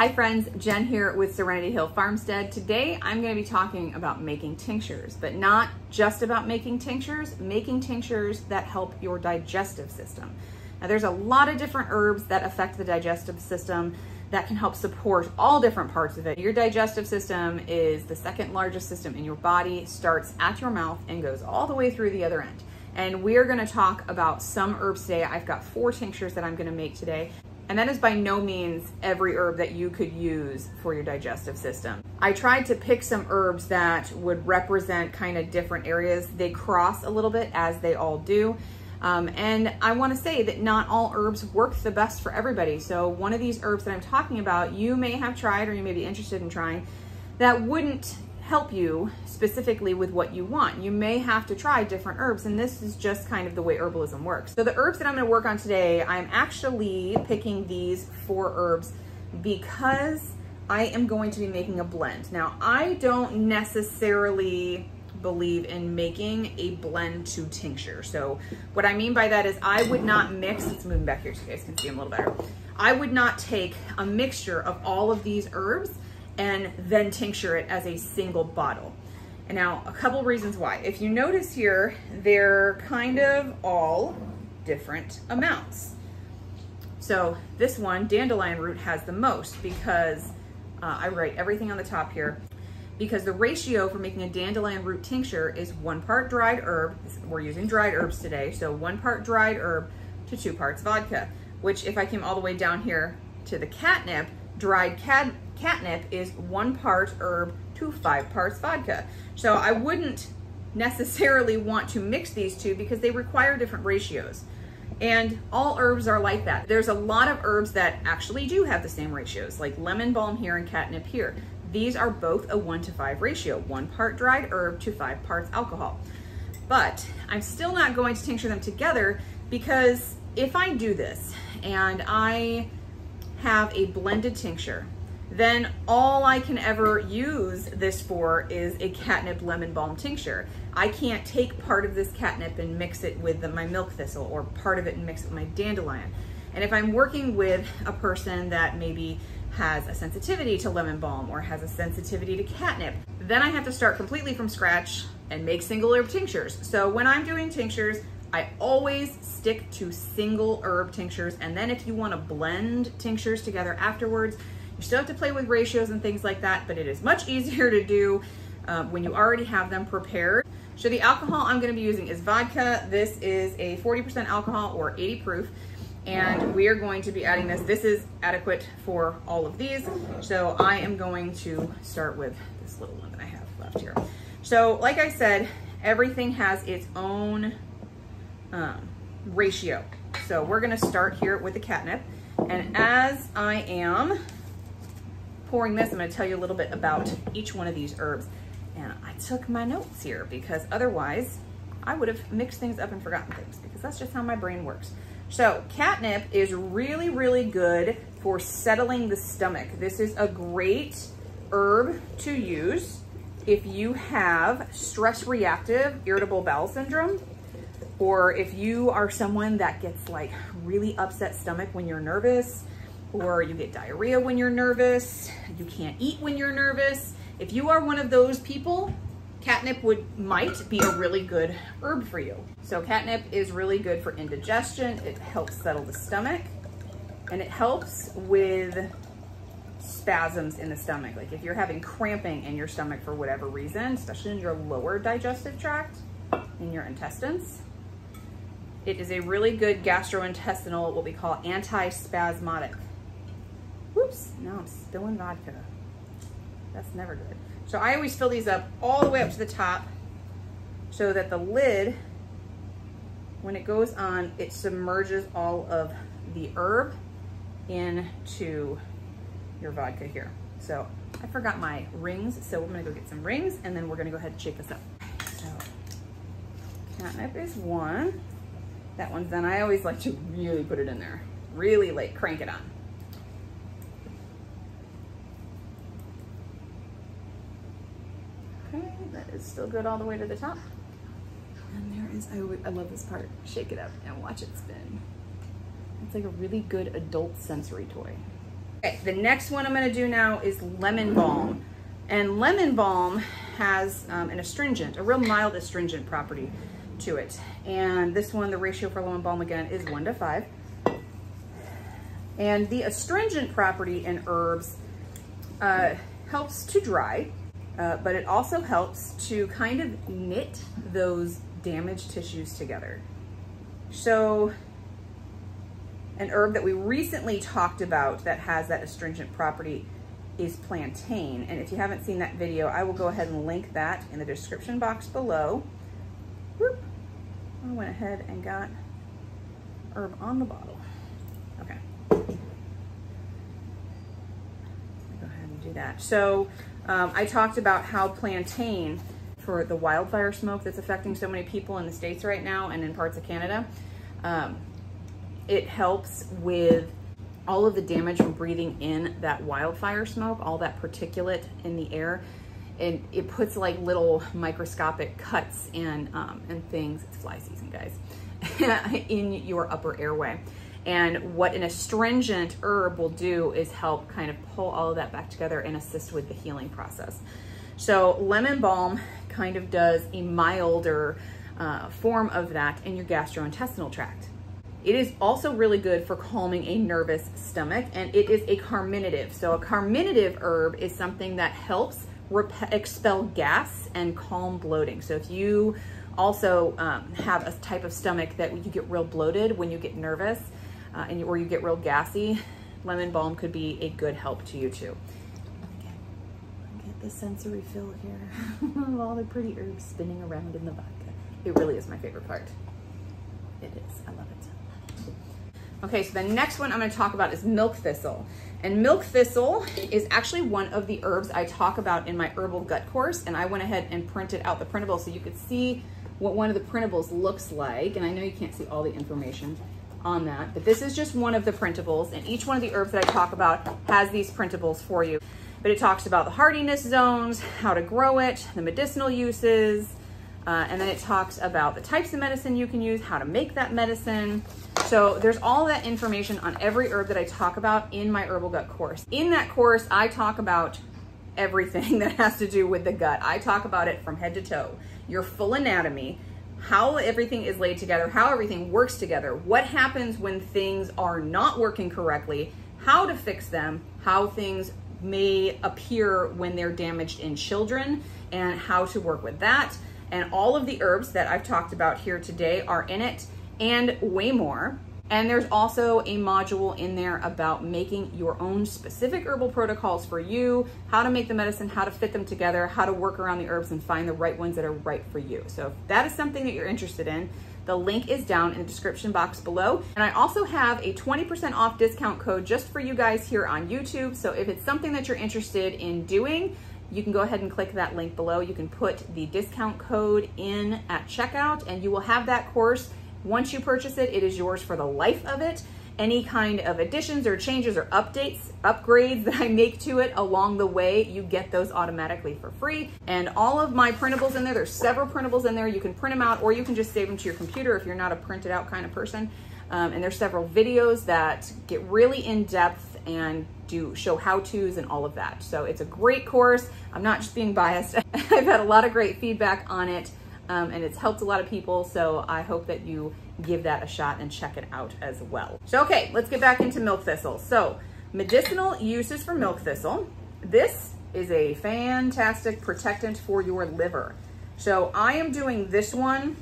Hi friends, Jen here with Serenity Hill Farmstead. Today I'm going to be talking about making tinctures, but not just about making tinctures, making tinctures that help your digestive system. Now there's a lot of different herbs that affect the digestive system that can help support all different parts of it. Your digestive system is the second largest system in your body, starts at your mouth and goes all the way through the other end. And we're gonna talk about some herbs today. I've got four tinctures that I'm gonna make today. And that is by no means every herb that you could use for your digestive system. I tried to pick some herbs that would represent kind of different areas. They cross a little bit as they all do. Um, and I wanna say that not all herbs work the best for everybody. So one of these herbs that I'm talking about, you may have tried or you may be interested in trying, that wouldn't help you specifically with what you want. You may have to try different herbs and this is just kind of the way herbalism works. So the herbs that I'm gonna work on today, I'm actually picking these four herbs because I am going to be making a blend. Now I don't necessarily believe in making a blend to tincture. So what I mean by that is I would not mix, let's move back here so you guys can see them a little better. I would not take a mixture of all of these herbs and then tincture it as a single bottle. And now a couple reasons why. If you notice here, they're kind of all different amounts. So this one, dandelion root, has the most because uh, I write everything on the top here because the ratio for making a dandelion root tincture is one part dried herb, we're using dried herbs today, so one part dried herb to two parts vodka, which if I came all the way down here to the catnip, dried cat catnip is one part herb to five parts vodka. So I wouldn't necessarily want to mix these two because they require different ratios. And all herbs are like that. There's a lot of herbs that actually do have the same ratios, like lemon balm here and catnip here. These are both a one to five ratio, one part dried herb to five parts alcohol. But I'm still not going to tincture them together because if I do this and I have a blended tincture, then all I can ever use this for is a catnip lemon balm tincture. I can't take part of this catnip and mix it with the, my milk thistle or part of it and mix it with my dandelion. And if I'm working with a person that maybe has a sensitivity to lemon balm or has a sensitivity to catnip, then I have to start completely from scratch and make single herb tinctures. So when I'm doing tinctures, I always stick to single herb tinctures. And then if you wanna blend tinctures together afterwards, you still have to play with ratios and things like that, but it is much easier to do uh, when you already have them prepared. So the alcohol I'm gonna be using is vodka. This is a 40% alcohol or 80 proof. And we are going to be adding this. This is adequate for all of these. So I am going to start with this little one that I have left here. So like I said, everything has its own um, ratio. So we're gonna start here with the catnip. And as I am pouring this, I'm gonna tell you a little bit about each one of these herbs. And I took my notes here because otherwise I would have mixed things up and forgotten things because that's just how my brain works. So catnip is really, really good for settling the stomach. This is a great herb to use if you have stress reactive irritable bowel syndrome or if you are someone that gets like really upset stomach when you're nervous or you get diarrhea when you're nervous, you can't eat when you're nervous. If you are one of those people, catnip would might be a really good herb for you. So catnip is really good for indigestion. It helps settle the stomach and it helps with spasms in the stomach. Like if you're having cramping in your stomach for whatever reason, especially in your lower digestive tract, in your intestines, it is a really good gastrointestinal, what we call anti-spasmodic Whoops, now I'm spilling vodka. That's never good. So I always fill these up all the way up to the top so that the lid, when it goes on, it submerges all of the herb into your vodka here. So I forgot my rings, so I'm gonna go get some rings and then we're gonna go ahead and shake this up. So catnip is one. That one's done. I always like to really put it in there. Really like crank it on. is still good all the way to the top. And there is, I, I love this part. Shake it up and watch it spin. It's like a really good adult sensory toy. Okay, the next one I'm gonna do now is lemon balm. And lemon balm has um, an astringent, a real mild astringent property to it. And this one, the ratio for lemon balm again is one to five. And the astringent property in herbs uh, helps to dry, uh, but it also helps to kind of knit those damaged tissues together. So an herb that we recently talked about that has that astringent property is plantain. And if you haven't seen that video, I will go ahead and link that in the description box below. Whoop. I went ahead and got herb on the bottle. Okay. Go ahead and do that. So um, I talked about how plantain for the wildfire smoke that's affecting so many people in the States right now and in parts of Canada. Um, it helps with all of the damage from breathing in that wildfire smoke, all that particulate in the air. And it puts like little microscopic cuts and, um, and things, it's fly season guys, in your upper airway. And what an astringent herb will do is help kind of pull all of that back together and assist with the healing process. So lemon balm kind of does a milder uh, form of that in your gastrointestinal tract. It is also really good for calming a nervous stomach and it is a carminative. So a carminative herb is something that helps expel gas and calm bloating. So if you also um, have a type of stomach that you get real bloated when you get nervous uh, and you, or you get real gassy, lemon balm could be a good help to you too. Get, get the sensory fill here of all the pretty herbs spinning around in the vodka. It really is my favorite part. It is, I love it. Okay, so the next one I'm gonna talk about is milk thistle. And milk thistle is actually one of the herbs I talk about in my herbal gut course. And I went ahead and printed out the printable so you could see what one of the printables looks like. And I know you can't see all the information on that, but this is just one of the printables. And each one of the herbs that I talk about has these printables for you. But it talks about the hardiness zones, how to grow it, the medicinal uses, uh, and then it talks about the types of medicine you can use, how to make that medicine. So there's all that information on every herb that I talk about in my herbal gut course. In that course, I talk about everything that has to do with the gut. I talk about it from head to toe, your full anatomy, how everything is laid together, how everything works together, what happens when things are not working correctly, how to fix them, how things may appear when they're damaged in children, and how to work with that. And all of the herbs that I've talked about here today are in it and way more. And there's also a module in there about making your own specific herbal protocols for you, how to make the medicine, how to fit them together, how to work around the herbs and find the right ones that are right for you. So if that is something that you're interested in, the link is down in the description box below. And I also have a 20% off discount code just for you guys here on YouTube. So if it's something that you're interested in doing, you can go ahead and click that link below. You can put the discount code in at checkout and you will have that course. Once you purchase it, it is yours for the life of it. Any kind of additions or changes or updates, upgrades that I make to it along the way, you get those automatically for free. And all of my printables in there, there's several printables in there. You can print them out or you can just save them to your computer if you're not a printed out kind of person. Um, and there's several videos that get really in depth and do show how-tos and all of that. So it's a great course. I'm not just being biased. I've had a lot of great feedback on it um, and it's helped a lot of people. So I hope that you give that a shot and check it out as well. So, okay, let's get back into milk thistle. So medicinal uses for milk thistle. This is a fantastic protectant for your liver. So I am doing this one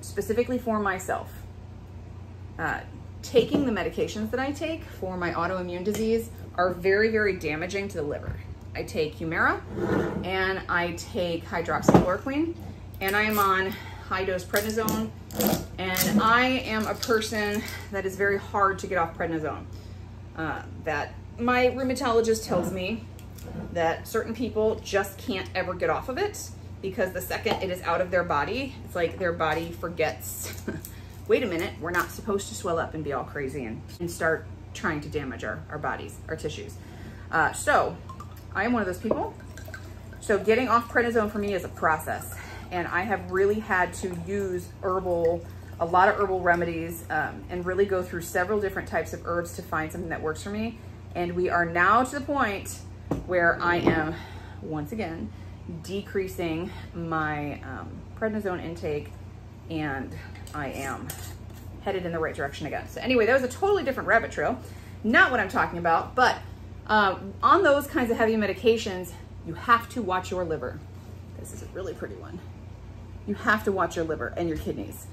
specifically for myself. Uh, taking the medications that I take for my autoimmune disease are very, very damaging to the liver. I take Humira and I take hydroxychloroquine and I am on high dose prednisone and I am a person that is very hard to get off prednisone. Uh, that my rheumatologist tells me that certain people just can't ever get off of it because the second it is out of their body, it's like their body forgets wait a minute, we're not supposed to swell up and be all crazy and, and start trying to damage our, our bodies, our tissues. Uh, so I am one of those people. So getting off prednisone for me is a process. And I have really had to use herbal, a lot of herbal remedies um, and really go through several different types of herbs to find something that works for me. And we are now to the point where I am, once again, decreasing my um, prednisone intake and I am headed in the right direction again. So anyway, that was a totally different rabbit trail. Not what I'm talking about, but uh, on those kinds of heavy medications, you have to watch your liver. This is a really pretty one. You have to watch your liver and your kidneys.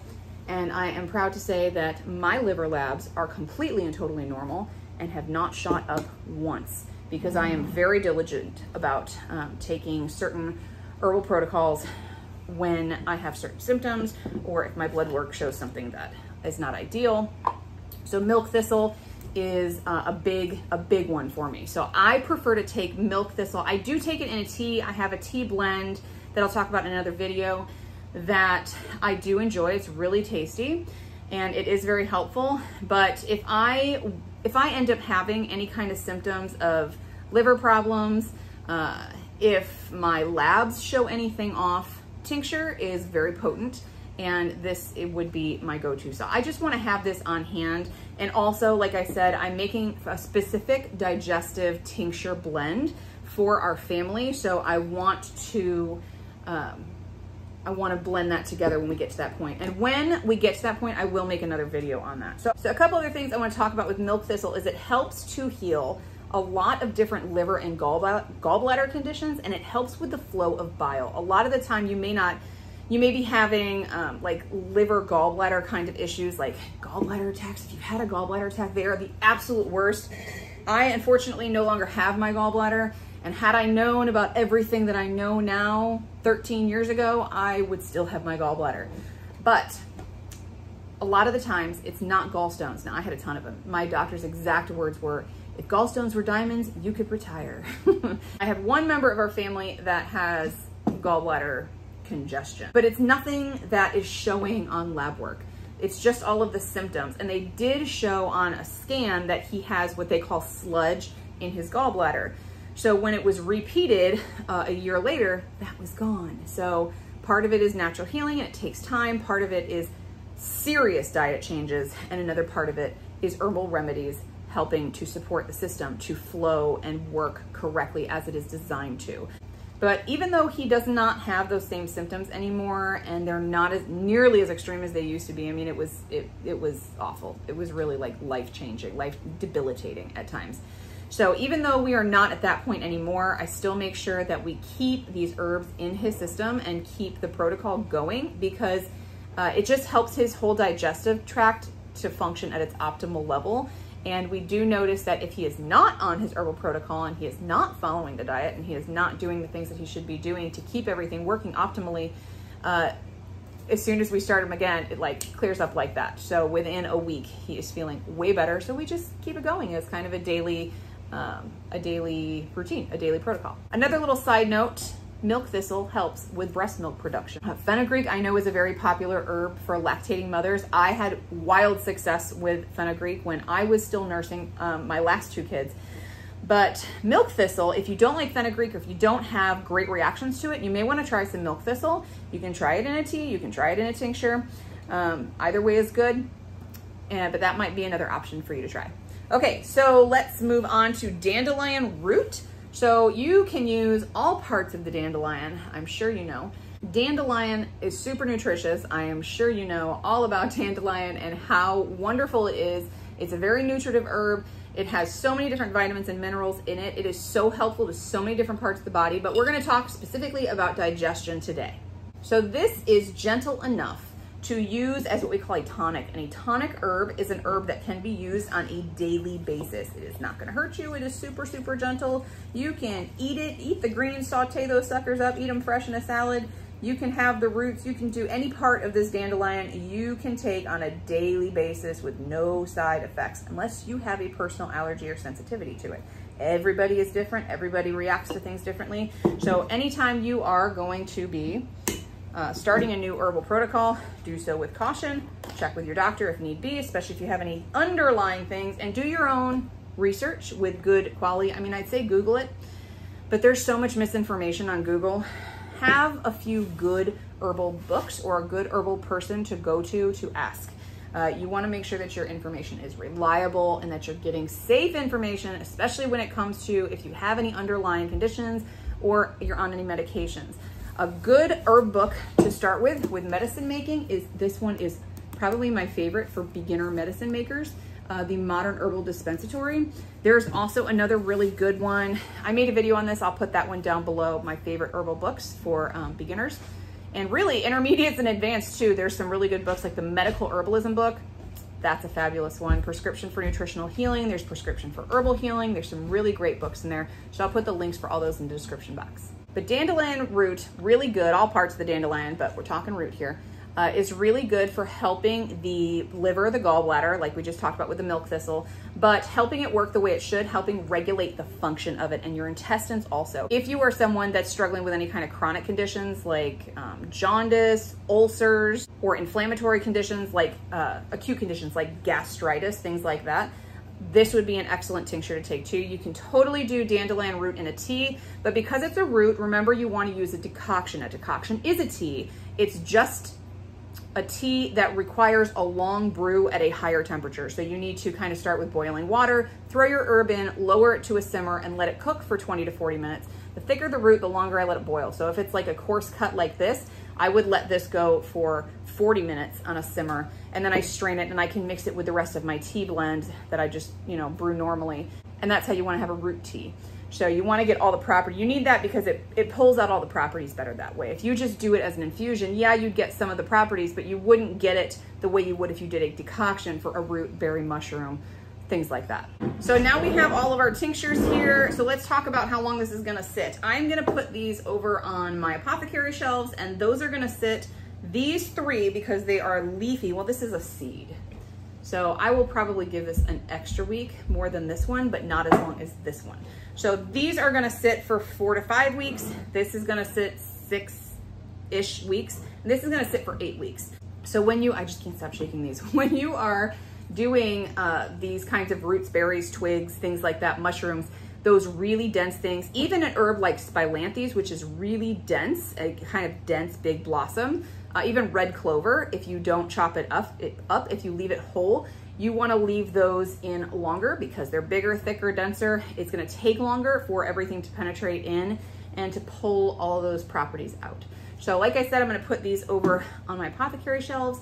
And I am proud to say that my liver labs are completely and totally normal and have not shot up once because I am very diligent about um, taking certain herbal protocols when I have certain symptoms or if my blood work shows something that is not ideal. So milk thistle is uh, a big, a big one for me. So I prefer to take milk thistle. I do take it in a tea. I have a tea blend that I'll talk about in another video that I do enjoy. It's really tasty and it is very helpful. But if I, if I end up having any kind of symptoms of liver problems, uh, if my labs show anything off, tincture is very potent and this it would be my go-to. So I just wanna have this on hand. And also, like I said, I'm making a specific digestive tincture blend for our family. So I want to, um, I want to blend that together when we get to that point. And when we get to that point, I will make another video on that. So, so a couple other things I want to talk about with milk thistle is it helps to heal a lot of different liver and gallbladder conditions, and it helps with the flow of bile. A lot of the time you may not, you may be having um, like liver gallbladder kind of issues, like gallbladder attacks. If you've had a gallbladder attack, they are the absolute worst. I unfortunately no longer have my gallbladder, and had I known about everything that I know now 13 years ago, I would still have my gallbladder. But a lot of the times it's not gallstones. Now I had a ton of them. My doctor's exact words were, if gallstones were diamonds, you could retire. I have one member of our family that has gallbladder congestion, but it's nothing that is showing on lab work. It's just all of the symptoms. And they did show on a scan that he has what they call sludge in his gallbladder. So when it was repeated uh, a year later, that was gone. So part of it is natural healing and it takes time. Part of it is serious diet changes. And another part of it is herbal remedies helping to support the system to flow and work correctly as it is designed to. But even though he does not have those same symptoms anymore and they're not as nearly as extreme as they used to be, I mean, it was, it, it was awful. It was really like life changing, life debilitating at times. So even though we are not at that point anymore, I still make sure that we keep these herbs in his system and keep the protocol going because uh, it just helps his whole digestive tract to function at its optimal level. And we do notice that if he is not on his herbal protocol and he is not following the diet and he is not doing the things that he should be doing to keep everything working optimally, uh, as soon as we start him again, it like clears up like that. So within a week, he is feeling way better. So we just keep it going as kind of a daily um, a daily routine, a daily protocol. Another little side note, milk thistle helps with breast milk production. Uh, fenugreek I know is a very popular herb for lactating mothers. I had wild success with fenugreek when I was still nursing um, my last two kids. But milk thistle, if you don't like fenugreek or if you don't have great reactions to it, you may want to try some milk thistle. You can try it in a tea, you can try it in a tincture. Um, either way is good, uh, but that might be another option for you to try. Okay, so let's move on to dandelion root. So you can use all parts of the dandelion, I'm sure you know. Dandelion is super nutritious. I am sure you know all about dandelion and how wonderful it is. It's a very nutritive herb. It has so many different vitamins and minerals in it. It is so helpful to so many different parts of the body, but we're gonna talk specifically about digestion today. So this is gentle enough to use as what we call a tonic. And a tonic herb is an herb that can be used on a daily basis. It is not gonna hurt you. It is super, super gentle. You can eat it, eat the greens, saute those suckers up, eat them fresh in a salad. You can have the roots, you can do any part of this dandelion you can take on a daily basis with no side effects, unless you have a personal allergy or sensitivity to it. Everybody is different, everybody reacts to things differently. So anytime you are going to be uh, starting a new herbal protocol, do so with caution. Check with your doctor if need be, especially if you have any underlying things, and do your own research with good quality. I mean, I'd say Google it, but there's so much misinformation on Google. Have a few good herbal books or a good herbal person to go to to ask. Uh, you want to make sure that your information is reliable and that you're getting safe information, especially when it comes to if you have any underlying conditions or you're on any medications. A good herb book to start with with medicine making is this one is probably my favorite for beginner medicine makers. Uh, the Modern Herbal Dispensatory. There's also another really good one. I made a video on this. I'll put that one down below, my favorite herbal books for um, beginners. And really intermediates and advanced too. There's some really good books like the Medical Herbalism book. That's a fabulous one. Prescription for Nutritional Healing. There's Prescription for Herbal Healing. There's some really great books in there. So I'll put the links for all those in the description box. But dandelion root, really good. All parts of the dandelion, but we're talking root here uh, is really good for helping the liver, the gallbladder, like we just talked about with the milk thistle, but helping it work the way it should, helping regulate the function of it and your intestines also. If you are someone that's struggling with any kind of chronic conditions like um, jaundice, ulcers, or inflammatory conditions like uh, acute conditions like gastritis, things like that, this would be an excellent tincture to take too. You can totally do dandelion root in a tea, but because it's a root, remember you want to use a decoction. A decoction is a tea. It's just a tea that requires a long brew at a higher temperature. So you need to kind of start with boiling water, throw your herb in, lower it to a simmer, and let it cook for 20 to 40 minutes. The thicker the root, the longer I let it boil. So if it's like a coarse cut like this, I would let this go for 40 minutes on a simmer, and then I strain it and I can mix it with the rest of my tea blend that I just, you know, brew normally. And that's how you wanna have a root tea. So you want to get all the property. You need that because it, it pulls out all the properties better that way. If you just do it as an infusion, yeah, you'd get some of the properties, but you wouldn't get it the way you would if you did a decoction for a root, berry, mushroom, things like that. So now we have all of our tinctures here. So let's talk about how long this is gonna sit. I'm gonna put these over on my apothecary shelves and those are gonna sit, these three, because they are leafy, well, this is a seed. So I will probably give this an extra week more than this one, but not as long as this one. So these are gonna sit for four to five weeks. This is gonna sit six-ish weeks. And this is gonna sit for eight weeks. So when you, I just can't stop shaking these. When you are doing uh, these kinds of roots, berries, twigs, things like that, mushrooms, those really dense things, even an herb like Spilanthes, which is really dense, a kind of dense big blossom, uh, even red clover, if you don't chop it up, it up, if you leave it whole, you wanna leave those in longer because they're bigger, thicker, denser. It's gonna take longer for everything to penetrate in and to pull all those properties out. So like I said, I'm gonna put these over on my apothecary shelves.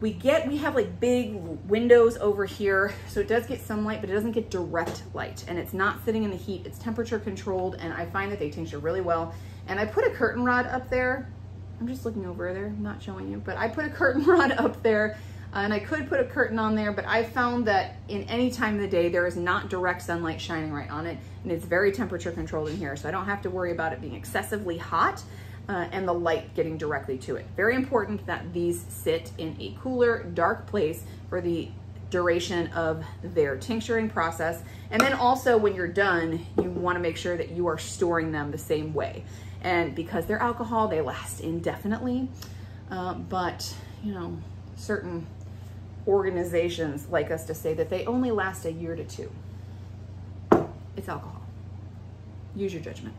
We get, we have like big windows over here, so it does get sunlight, but it doesn't get direct light, and it's not sitting in the heat, it's temperature controlled, and I find that they tincture really well. And I put a curtain rod up there I'm just looking over there, I'm not showing you, but I put a curtain rod up there uh, and I could put a curtain on there, but I found that in any time of the day, there is not direct sunlight shining right on it. And it's very temperature controlled in here. So I don't have to worry about it being excessively hot uh, and the light getting directly to it. Very important that these sit in a cooler, dark place for the duration of their tincturing process. And then also when you're done, you wanna make sure that you are storing them the same way. And because they're alcohol, they last indefinitely. Uh, but, you know, certain organizations like us to say that they only last a year to two. It's alcohol. Use your judgment.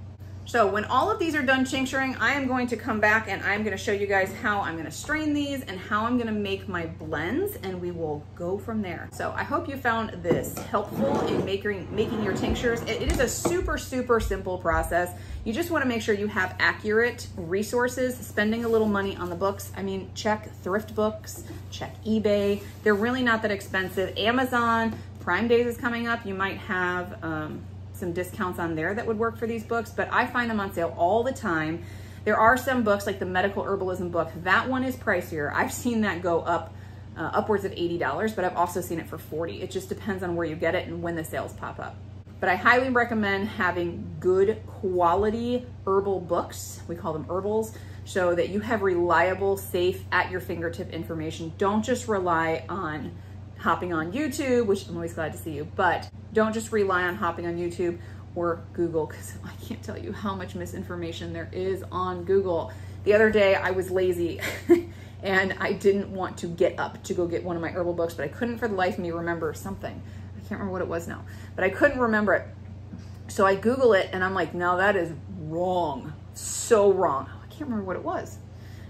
So when all of these are done tincturing, I am going to come back and I'm gonna show you guys how I'm gonna strain these and how I'm gonna make my blends and we will go from there. So I hope you found this helpful in making, making your tinctures. it, it is a super, super simple process. You just wanna make sure you have accurate resources, spending a little money on the books. I mean, check thrift books, check eBay. They're really not that expensive. Amazon, Prime Days is coming up. You might have, um, some discounts on there that would work for these books, but I find them on sale all the time. There are some books like the medical herbalism book. That one is pricier. I've seen that go up uh, upwards of $80, but I've also seen it for 40. It just depends on where you get it and when the sales pop up. But I highly recommend having good quality herbal books. We call them herbals so that you have reliable, safe, at your fingertip information. Don't just rely on hopping on YouTube, which I'm always glad to see you, but don't just rely on hopping on YouTube or Google because I can't tell you how much misinformation there is on Google. The other day I was lazy and I didn't want to get up to go get one of my herbal books, but I couldn't for the life of me remember something. I can't remember what it was now, but I couldn't remember it. So I Google it and I'm like, no, that is wrong. So wrong. I can't remember what it was.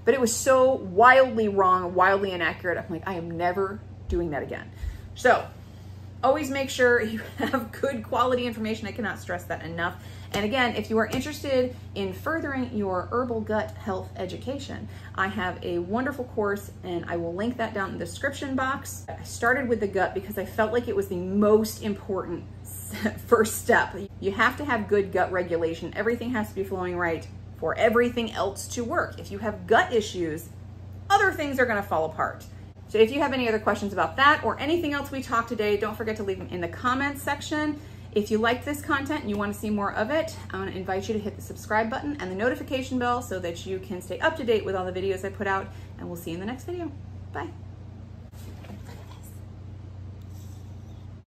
but it was so wildly wrong, wildly inaccurate. I'm like, I am never doing that again. So always make sure you have good quality information. I cannot stress that enough. And again, if you are interested in furthering your herbal gut health education, I have a wonderful course and I will link that down in the description box. I started with the gut because I felt like it was the most important first step. You have to have good gut regulation. Everything has to be flowing right for everything else to work. If you have gut issues, other things are gonna fall apart. So if you have any other questions about that or anything else we talked today, don't forget to leave them in the comments section. If you like this content and you want to see more of it, I want to invite you to hit the subscribe button and the notification bell so that you can stay up to date with all the videos I put out. And we'll see you in the next video. Bye.